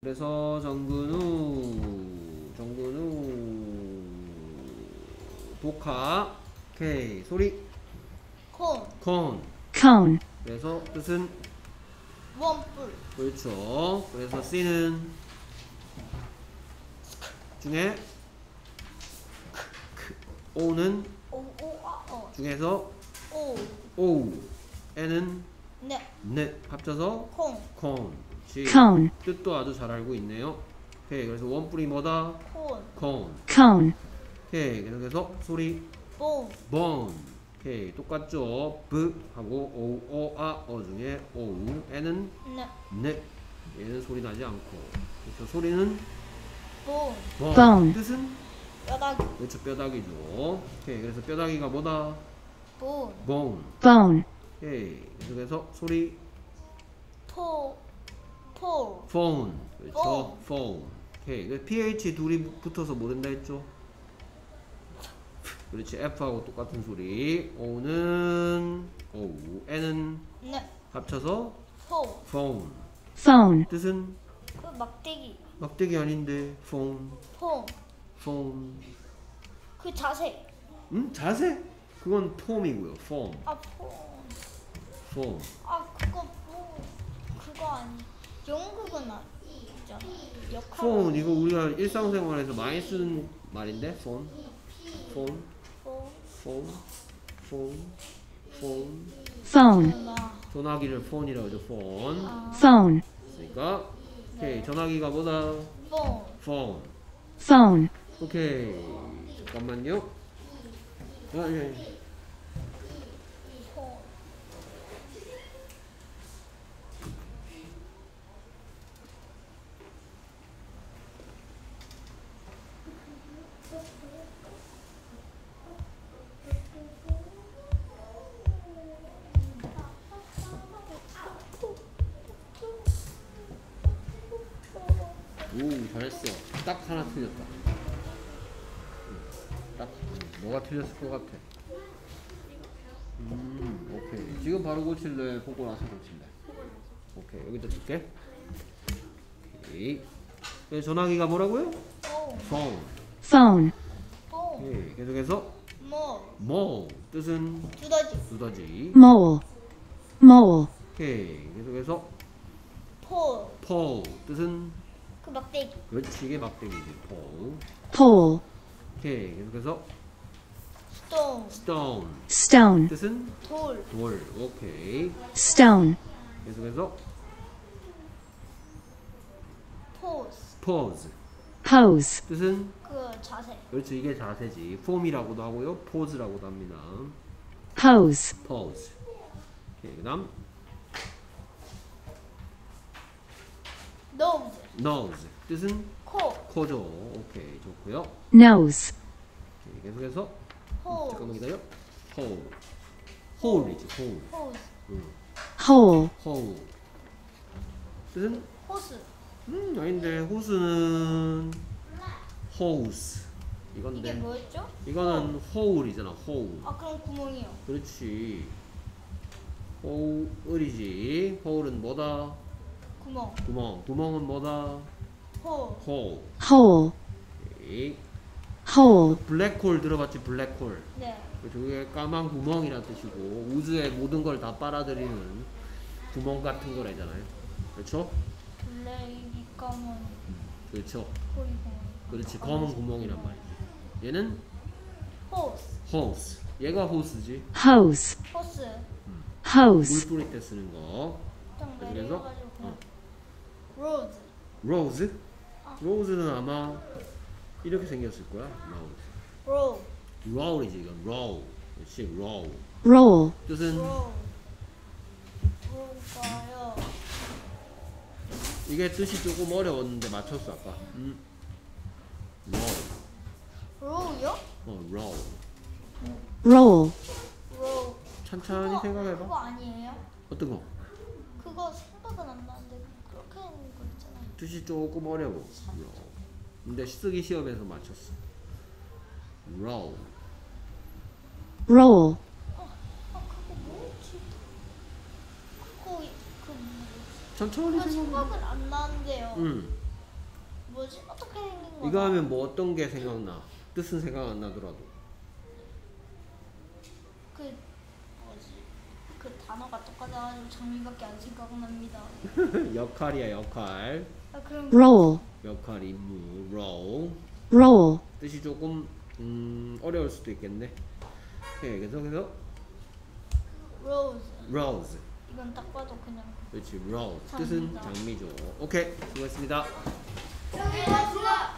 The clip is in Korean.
그래서 정근우 정근우. 독화. 오케이 소리. 콘, 콘. cone, 그래서 뜻은? 원뿔, 그렇죠. 그래서 C는? 중에? 크, O는? 오, 오, 아, 어, 중에서? 오, O N은 네, 넷 합쳐서? 콩, 콘 지. cone, 뜻도 아주 잘 알고 있네요. 오케이 그래서 원뿔이 뭐다? 콘, 콘 cone, 오케이 계속해서 소리 본, 본 오케이 똑같죠? b 하고 o o 아 어 중에 o n은 네, 네. 얘는 소리 나지 않고. 그렇죠 소리는 본, 본 Bone. 뜻은? 뼈다귀, 그렇죠 뼈다귀죠. 오케이 그래서 뼈다귀가 뭐다? 본, bone. Bone, 오케이 계속해서 소리 포, 폴, phone. 그렇죠. Phone. 오케이. 그 ph 둘이 붙어서 뭐 된다 했죠? 그렇지. F하고 똑같은 소리. O는 o. N은 네, 합쳐서 포, phone. Phone, 뜻은? 그 막대기, 막대기 아닌데. Phone. 폼, phone. 그 자세, 음 자세? 그건 폼이고요. Form 아, 폼, form 아, 그거 뭐, 그거 아니, 연극은 아니잖아, 역할. phone 이거 우리가 일상생활에서 많이 쓰는 말인데 phone phone 폼, phone phone phone. phone, 나, 전화기를 phone이라고 하죠 phone 아, phone, 그러니까. 오케이 전화기가 뭐다? 본, phone phone, 오케이 잠깐만요. 아, 예. 오 잘했어. 딱 하나 틀렸다. 응, 딱 음, 뭐가 틀렸을 것 같아? 음 오케이. 지금 바로 고칠래? 보고 나서 고칠래? 오케이. 여기다 줄게. 오케이. 네, 전화기가 뭐라고요? 폰, phone phone, 폰, 오케이 계속해서. 뭐, 뭐 뜻은? 두더지, 두더지. mole, mole, 오케이. 계속해서. pole, pole 뜻은 그 막대기, 그렇지 이게 막대기지. pole pole, 오케이 계속해서 stone, stone stone, 뜻은? 돌, 돌. 오케이. stone, 계속해서 pose, pose pose, 뜻은? 그 자세, 그렇지 이게 자세지. 폼이라고도 하고요 포즈라고도 합니다. pose, pose 오케이 그다음 nose, nose. 뜻은 코, 코죠. 오케이 좋고요. Nose, 오케이, 계속해서. 호, 잠깐만 기다려. Hole. Hole이지 hole. 호스, 응. hole, hole. 뜻은? 호스, 음 아닌데. 호스는 hose. 이게 이건데 뭐였죠? 이거는 hole이잖아 hole. 아 그럼 구멍이요. 그렇지. Hole이지. Hole은 뭐다 구멍, 구멍. 구멍은 뭐다? Hole, 오케이. hole, 블랙홀 들어봤지 블랙홀 네, 저게 까만 구멍이란 뜻이고 우주의 모든 걸 다 빨아들이는 구멍 같은 거래잖아요. 그렇죠? 블레이디 검은 그렇죠. 그렇지. 검은 구멍이란 말이지. 얘는 호스, hose 얘가 호스지. Hose, 호스, hose, 물 뿌릴 때 쓰는 거 좀 그래서? 내려가지고 그냥 어. rose, rose? 아. rose는 아마 이렇게 생겼을 거야 로즈 로, 롤이지 이건 롤 그렇지 롤 roll, 뜻은 로, 뭘까요? 이게 뜻이 조금 어려웠는데 맞췄어 아까 음. 롤 로요? 어, 롤 roll, 로, 천천히 생각해봐 그거 아니에요? 어떤 거? 그거 생각은 안 나는데 그렇게 하는 거 있잖아요. 뜻이 조금 어려워 롤. 근데 쓰기 시험에서 맞췄어 롤 roll, 아 그거 뭐였지? 그거 그 천천히 그거 생각은 안 나는데요. 응 뭐지? 어떻게 생긴 거? 이거 하면 뭐 어떤 게 생각나? 뜻은 생각 안 나더라도. 그 단어가 똑같아가지고 장미밖에 안 생각납니다. 역할이야 역할. 아 그럼 roll, 역할 임무 roll. roll, 뜻이 조금 음, 어려울 수도 있겠네. 오케이 그래서 로즈 rose. 이건 딱 봐도 그냥 그렇지 rose. 뜻은. 장미죠. 오케이 수고했습니다. 여기가